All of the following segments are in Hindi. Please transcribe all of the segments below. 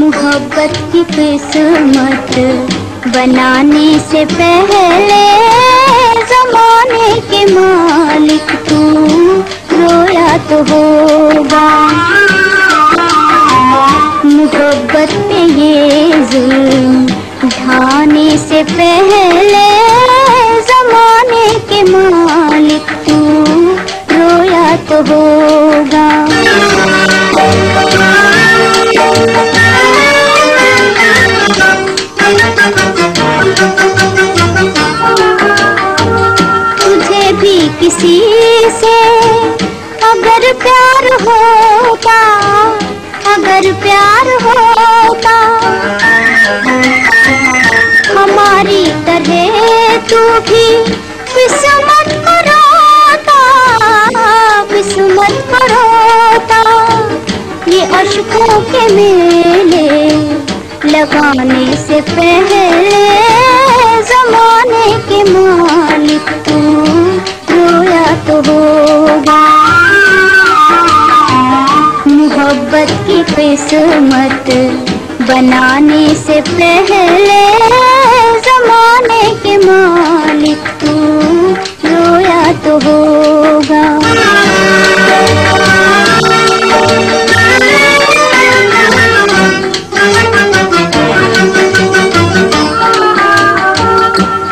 मोहब्बत की बनाने से पहले जमाने के मालिक तू रोया तो होगा। मोहब्बत ढाने से पहले जमाने के मालिक तू, रोया तो होगा। तुझे भी किसी से अगर प्यार होता, अगर प्यार होता तरह तू भी किस्मत को किस्मत को ये अशकों के मेले लगाने से पहले जमाने के मालिक तू रोया तो होगा। मोहब्बत की किस्मत बनाने से पहले जमाने के मालिक तू, रोया तो होगा।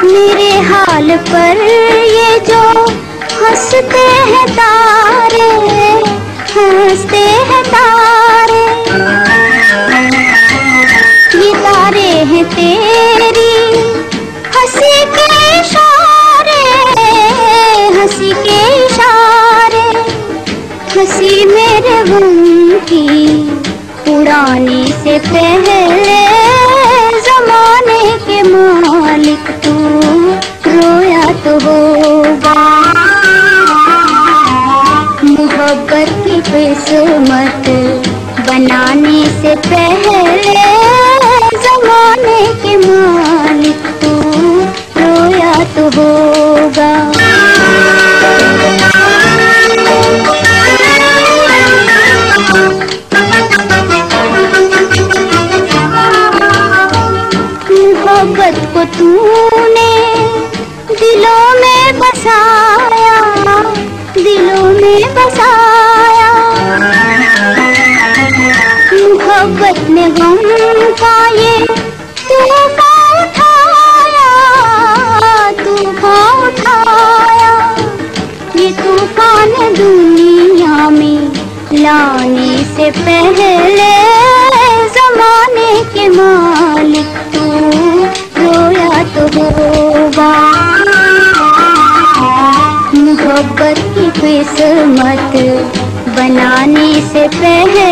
मेरे हाल पर ये जो हँसते हैं तारे, हँसते हैं तारे। हँसी की उड़ाने से पहले जमाने के मालिक तू, रोया तो होगा। मोहब्बत की किस्मत बनाने से पहले जमाने को तूने दिलों में बसाया, दिलों में बसाया। मोहब्बत ने गम का ये तूफ़ान उठाया दुनिया में लाने से पहले मोहब्बत की किस्मत बनाने से पहले